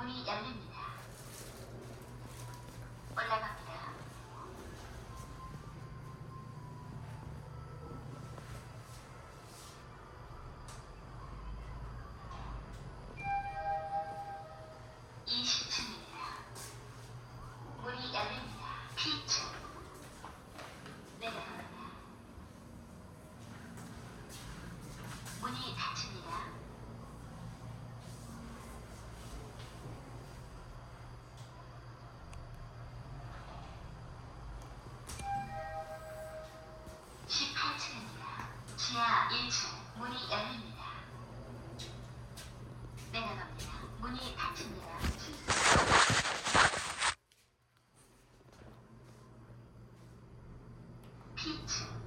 문이 열립니다. 올라갑니다. 지하 1층 문이 열립니다. 내려갑니다. 문이 닫힙니다. 피층